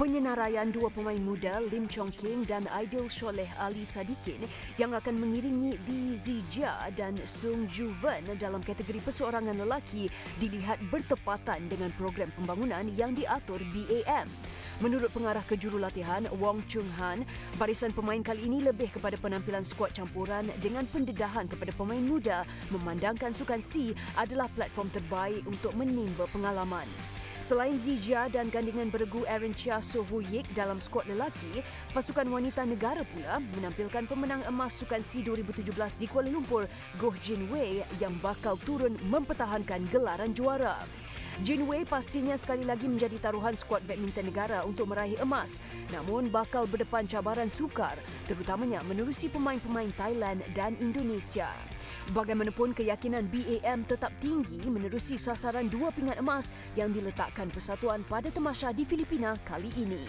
Penyenaraian dua pemain muda Lim Chong King dan Aidil Sholeh Ali Sadikin yang akan mengiringi Lee Zijia dan Sung Ju Ven dalam kategori perseorangan lelaki dilihat bertepatan dengan program pembangunan yang diatur BAM. Menurut pengarah kejurulatihan Wong Chung Han, barisan pemain kali ini lebih kepada penampilan skuad campuran dengan pendedahan kepada pemain muda memandangkan Sukan C adalah platform terbaik untuk menimba pengalaman. Selain Zijia dan gandingan beregu Aaron Chia Sohu Yik dalam skuad lelaki, pasukan wanita negara pula menampilkan pemenang emas Sukan C 2017 di Kuala Lumpur, Goh Jin Wei yang bakal turun mempertahankan gelaran juara. Jin Wei pastinya sekali lagi menjadi taruhan skuad badminton negara untuk meraih emas namun bakal berdepan cabaran sukar terutamanya menerusi pemain-pemain Thailand dan Indonesia. Bagaimanapun keyakinan BAM tetap tinggi menerusi sasaran dua pingat emas yang diletakkan persatuan pada temasya di Filipina kali ini.